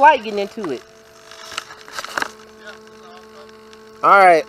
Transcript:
Like getting into it. All right.